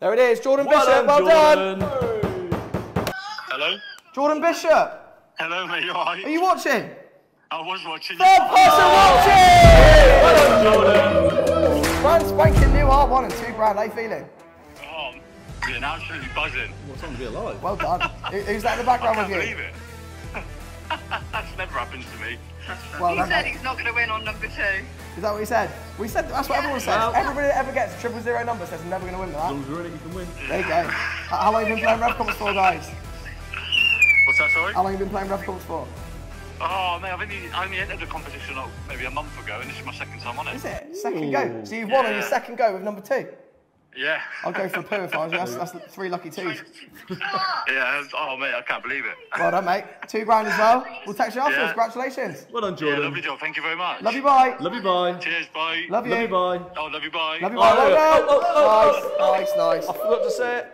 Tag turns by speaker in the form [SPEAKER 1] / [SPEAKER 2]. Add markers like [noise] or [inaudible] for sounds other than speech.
[SPEAKER 1] There it is, Jordan
[SPEAKER 2] Well
[SPEAKER 1] Bishop.
[SPEAKER 2] done,
[SPEAKER 1] well done.
[SPEAKER 3] Hello?
[SPEAKER 1] Jordan Bishop,
[SPEAKER 3] Hello, mate, you alright?
[SPEAKER 1] are you watching?
[SPEAKER 3] I was watching
[SPEAKER 1] Third person oh. watching!
[SPEAKER 2] Well done, Jordan.
[SPEAKER 1] Brand spanking new R1 and two brand. How you feeling?
[SPEAKER 3] Oh, I'm getting absolutely buzzing.
[SPEAKER 2] What time to be alive?
[SPEAKER 1] Well done. [laughs] Who's that in the
[SPEAKER 3] I
[SPEAKER 1] background
[SPEAKER 3] can't
[SPEAKER 1] with
[SPEAKER 3] believe
[SPEAKER 1] you?
[SPEAKER 3] it. That's never happened to me.
[SPEAKER 1] Well
[SPEAKER 4] he
[SPEAKER 1] done,
[SPEAKER 4] said
[SPEAKER 1] mate.
[SPEAKER 4] he's not going to win on number two.
[SPEAKER 1] Is that what he said? We said that's what everyone says.
[SPEAKER 2] Well-
[SPEAKER 1] Everybody that ever gets a triple zero number says I'm never going to win with
[SPEAKER 2] As
[SPEAKER 1] that.
[SPEAKER 2] long as you're in it, you can win.
[SPEAKER 1] There you go. How how long have you been playing Rev Comps for, guys?
[SPEAKER 3] What's that, sorry?
[SPEAKER 1] How long have you been playing Rev Comps for?
[SPEAKER 3] Oh, mate, I've only, I only entered the competition oh, maybe a month ago, and this is my second time on it.
[SPEAKER 1] Is it? Second go. So you've won on your second go with number two.
[SPEAKER 3] Yeah.
[SPEAKER 1] I'll go for a poo if I was. That's, that's three lucky twos.
[SPEAKER 3] yeah, oh, mate, I can't believe it.
[SPEAKER 1] Well done, mate. Two grand as well. We'll text you afterwards.
[SPEAKER 3] Yeah.
[SPEAKER 1] Congratulations.
[SPEAKER 2] Well done,
[SPEAKER 3] Yeah,
[SPEAKER 2] Jordan.
[SPEAKER 3] lovely job. Thank you very much.
[SPEAKER 1] Love you, bye.
[SPEAKER 2] Love you, bye.
[SPEAKER 3] Cheers, bye.
[SPEAKER 1] Love you.
[SPEAKER 2] Love you, bye.
[SPEAKER 3] Oh, love you, bye.
[SPEAKER 1] Love you,
[SPEAKER 2] Oh,
[SPEAKER 1] bye. Well
[SPEAKER 2] yeah.
[SPEAKER 1] done.
[SPEAKER 2] Oh, oh, oh, oh,
[SPEAKER 1] Nice, nice, nice.
[SPEAKER 2] I forgot to say it.